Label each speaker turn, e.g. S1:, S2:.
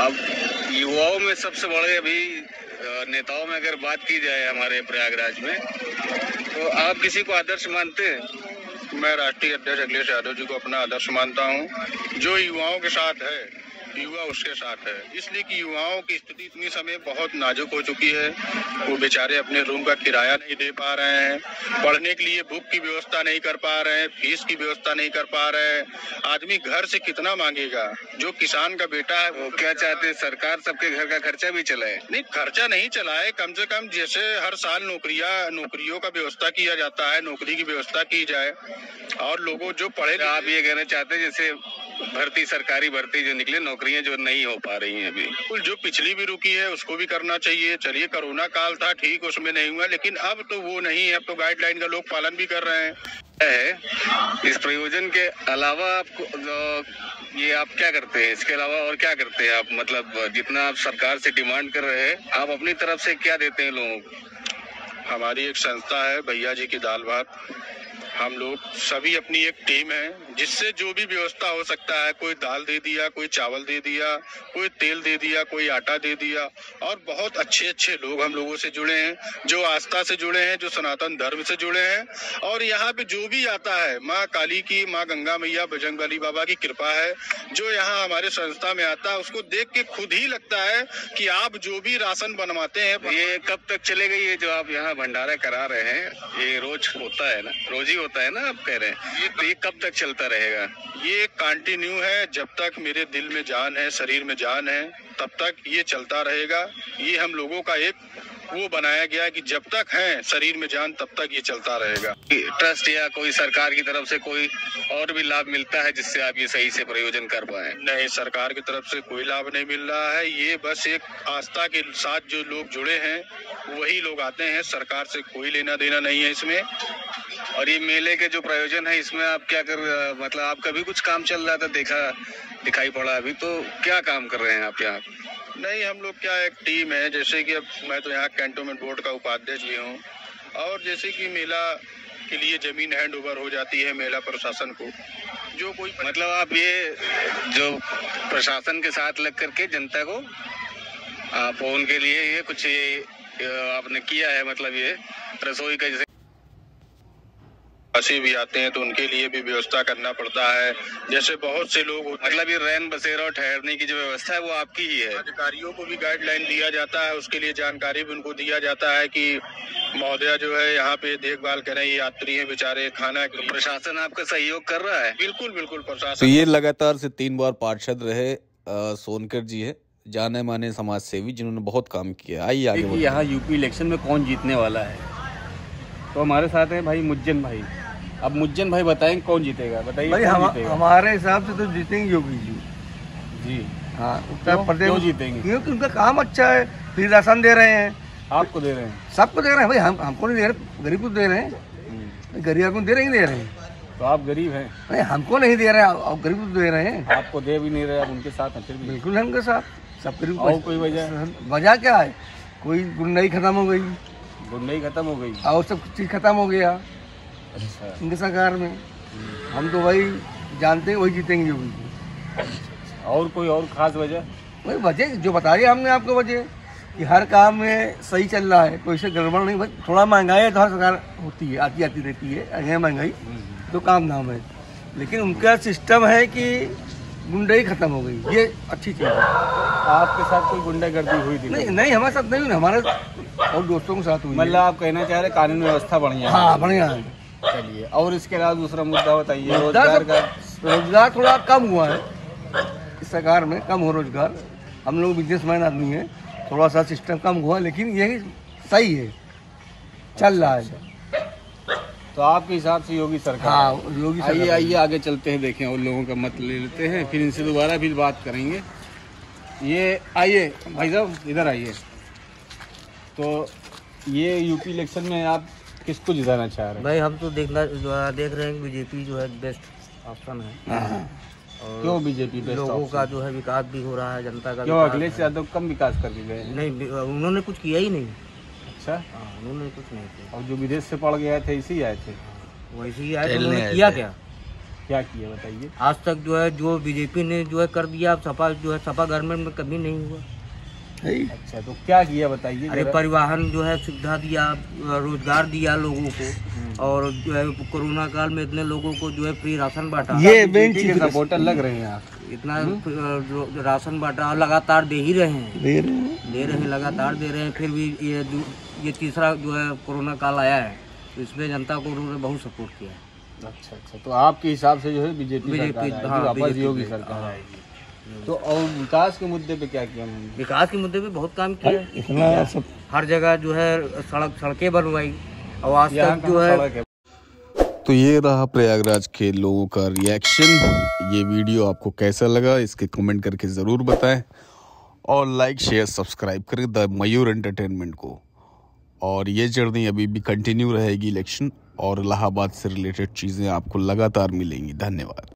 S1: युवाओं में सबसे बड़े अभी नेताओं में अगर बात की जाए हमारे प्रयागराज में तो आप किसी को आदर्श मानते हैं?
S2: मैं राष्ट्रीय अध्यक्ष अखिलेश यादव जी को अपना आदर्श मानता हूँ। जो युवाओं के साथ है युवा उसके साथ है। इसलिए कि युवाओं की स्थिति इतनी समय बहुत नाजुक हो चुकी है। वो बेचारे अपने रूम का किराया नहीं दे पा रहे हैं। पढ़ने के लिए बुक की व्यवस्था नहीं कर पा रहे हैं, फ़ीस की व्यवस्था नहीं कर पा रहे हैं। आदमी घर से कितना मांगेगा? जो किसान का बेटा है,
S1: वो क्या चाहते हैं? सरकार सबके घर का खर्चा भी चलाए?
S2: नहीं, खर्चा नहीं चलाए। कम से कम जैसे हर साल नौकरिया, नौकरियों का व्यवस्था किया जाता है, नौकरी की व्यवस्था की जाए। और लोगों जो पढ़े
S1: आप ये कहना चाहते हैं जैसे भर्ती, सरकारी भर्ती जो निकले नौकरियाँ जो नहीं हो पा रही हैं अभी।
S2: बिल्कुल जो पिछली भी रुकी है उसको भी करना चाहिए। चलिए कोरोना काल था ठीक उसमें नहीं हुआ लेकिन अब तो वो नहीं है। अब तो गाइडलाइन का लोग पालन भी कर रहे हैं।
S1: है इस प्रयोजन के अलावा आपको ये आप क्या करते हैं? इसके अलावा और क्या करते हैं आप? मतलब जितना आप सरकार से डिमांड कर रहे हैं आप अपनी तरफ़ से क्या देते हैं लोगों को?
S2: हमारी एक संस्था है भैया जी की दाल भात हम लोग सभी अपनी एक टीम है, जिससे जो भी व्यवस्था हो सकता है, कोई दाल दे दिया, कोई चावल दे दिया, कोई तेल दे दिया, कोई आटा दे दिया, और बहुत अच्छे अच्छे लोग हम लोगों से जुड़े हैं, जो आस्था से जुड़े हैं, जो सनातन धर्म से जुड़े हैं, और यहाँ पे जो भी आता है, माँ काली की, माँ गंगा मैया बजरंग बाबा की कृपा है, जो यहाँ हमारे संस्था में आता है, उसको देख के खुद ही लगता है कि आप जो भी राशन बनवाते हैं,
S1: ये कब तक चलेगा ये जो आप यहाँ भंडारा करा रहे हैं, ये रोज होता है ना, रोज ही होता है ना आप कह रहे हैं। ये तो ये कब तक चलता रहेगा?
S2: ये कंटिन्यू है जब तक मेरे दिल में जान है शरीर में जान है तब तक ये चलता रहेगा। ये हम लोगों का एक वो बनाया गया है कि जब तक है, शरीर में जान, तब तक ये चलता रहेगा।
S1: ट्रस्ट या कोई सरकार की तरफ़ से कोई और भी लाभ मिलता है जिससे आप ये सही से प्रयोजन कर पाए?
S2: नहीं, सरकार की तरफ़ से कोई लाभ नहीं मिल रहा है। ये बस एक आस्था के साथ जो लोग जुड़े हैं, वही लोग आते हैं। सरकार से कोई लेना देना नहीं है इसमें।
S1: और ये मेले के जो प्रयोजन है, इसमें आप क्या कर मतलब आप कभी कुछ काम चल रहा था, देखा, दिखाई पड़ा अभी? तो क्या काम कर रहे हैं आप यहाँ?
S2: नहीं, हम लोग क्या, एक टीम है। जैसे कि अब मैं तो यहाँ कैंटोनमेंट बोर्ड का उपाध्यक्ष भी हूँ। और जैसे कि मेला के लिए ज़मीन हैंड ओवर हो जाती है मेला प्रशासन को। जो कोई
S1: मतलब आप ये जो प्रशासन के साथ लग करके जनता को, आप उनके लिए ये कुछ ये आपने किया है मतलब ये रसोई का जैसे
S2: बसे भी आते हैं तो उनके लिए भी व्यवस्था करना पड़ता है। जैसे बहुत से लोग
S1: मतलब ये रैन बसेरा और ठहरने की जो व्यवस्था है वो आपकी ही है?
S2: अधिकारियों को भी गाइडलाइन दिया जाता है उसके लिए जानकारी भी उनको दिया जाता है कि महोदया जो है यहाँ पे देखभाल करें ये यात्री हैं बेचारे खाना
S1: तो प्रशासन आपका सहयोग कर रहा है?
S2: बिल्कुल बिल्कुल प्रशासन।
S3: तो ये लगातार से तीन बार पार्षद रहे सोनकर जी है जाने माने समाज सेवी जिन्होंने बहुत काम किया आइए आगे
S4: यहाँ यूपी इलेक्शन में कौन जीतने वाला है? तो हमारे साथ है भाई मुज्जन भाई। अब मुज्जन भाई बताएँगे कौन जीतेगा? बताइए
S5: भाई हम, हमारे हिसाब से तो जीतेंगे योगी जी।
S4: जी।
S5: हाँ उत्तर प्रदेश
S4: जीतेंगे?
S5: क्योंकि उनका काम अच्छा है फ्री राशन दे रहे हैं।
S4: आपको दे रहे हैं?
S5: सबको दे रहे हैं। भाई हम हमको नहीं दे रहे गरीब को दे रहे हैं। गरीब को दे रहे ही दे रहे हैं?
S4: तो आप गरीब हैं।
S5: नहीं हमको नहीं दे रहे हैं गरीब को दे रहे हैं।
S4: आपको दे भी नहीं रहे आप उनके साथ हैं फिर भी।
S5: बिल्कुल है उनके साथ। सब गरीब
S4: और कोई वजह?
S5: वजह क्या है? कोई गुंडाई खत्म हो गई।
S4: गुंडाई खत्म हो गई।
S5: और सब चीज़ खत्म हो गया।
S4: अच्छा
S5: इनके सरकार में। हम तो वही जानते हैं वही जीतेंगे योगी
S4: और कोई और खास वजह?
S5: वही वजह जो बता रही हमने आपको वजह कि हर काम में सही चल रहा है कोई से गड़बड़ नहीं बस थोड़ा महँगाई है तो हर सरकार होती है आती आती रहती है है महँगाई तो काम धाम है। लेकिन उनका सिस्टम है कि गुंडाई खत्म हो गई ये अच्छी चीज़ है।
S4: आपके साथ कोई गुंडागर्दी हुई थी?
S5: नहीं नहीं हमारे साथ नहीं हमारे और दोस्तों के साथ हुई
S4: मतलब आप कहना चाह रहे कानून व्यवस्था बढ़िया
S5: हाँ बढ़िया है।
S4: चलिए और इसके अलावा दूसरा मुद्दा बताइए रोज़गार का।
S5: रोज़गार थोड़ा कम हुआ है। इस सरकार में कम हो रोज़गार। हम लोग बिजनेसमैन आदमी हैं थोड़ा सा सिस्टम कम हुआ लेकिन यही सही है। चल रहा है।
S4: तो आपके हिसाब से योगी सरकार?
S5: हाँ योगी
S4: आइए आइए आगे चलते हैं देखें उन लोगों का मत ले लेते हैं फिर इनसे दोबारा फिर बात करेंगे। ये आइए भाई साहब इधर आइए। तो ये यूपी इलेक्शन में आप किसको जिताना चाह रहे हैं?
S6: भाई हम तो देखना देख रहे हैं कि बीजेपी जो है बेस्ट ऑप्शन है।
S4: और क्यों बीजेपी बेस्ट
S6: लोगों का जो है विकास भी हो रहा है जनता का
S4: क्यों अखिलेश यादव कम विकास करके गए?
S6: नहीं उन्होंने कुछ किया ही नहीं।
S4: अच्छा।
S6: हाँ उन्होंने कुछ नहीं किया।
S4: और जो विदेश से पढ़ गए थे इसी आए थे।
S6: वैसे ही आए उन्होंने किया क्या?
S4: क्या किया बताइए।
S6: आज तक जो है जो बीजेपी ने जो है कर दिया सपा जो है सपा गवर्नमेंट में कभी नहीं हुआ।
S5: है ही।
S4: अच्छा तो क्या किया बताइए
S6: अरे परिवहन जो है सुविधा दिया रोज़गार दिया लोगों को। और जो है कोरोना काल में इतने लोगों को जो है फ्री राशन बांटा।
S5: ये मेन
S4: के
S5: चीज़
S4: सपोर्टर लग रहे हैं आप
S6: इतना जो- जो राशन बांटा और लगातार दे ही रहे हैं।
S5: दे रहे हैं।
S6: दे रहे हैं लगातार दे रहे हैं। फिर भी ये ये तीसरा जो है कोरोना काल आया है। तो इसमें जनता को उन्होंने बहुत सपोर्ट किया है।
S4: अच्छा अच्छा तो आपके हिसाब से जो है बीजेपी
S6: बीजेपी, हाँ,
S4: योगी सरकार
S6: हाँ।
S4: आएगी। तो और विकास के मुद्दे पे क्या किया उन्होंने?
S6: विकास के मुद्दे पे बहुत काम किया। है
S5: इतना सब
S6: हर जगह जो है सड़क सड़कें बनवाई और आज तक जो है
S4: है?
S3: तो ये रहा प्रयागराज के लोगों का रिएक्शन ये वीडियो आपको कैसा लगा इसके कमेंट करके ज़रूर बताएँ। और लाइक शेयर सब्सक्राइब करें द मयूर एंटरटेनमेंट को। और ये जर्नी अभी भी कंटिन्यू रहेगी इलेक्शन और इलाहाबाद से रिलेटेड चीज़ें आपको लगातार मिलेंगी। धन्यवाद।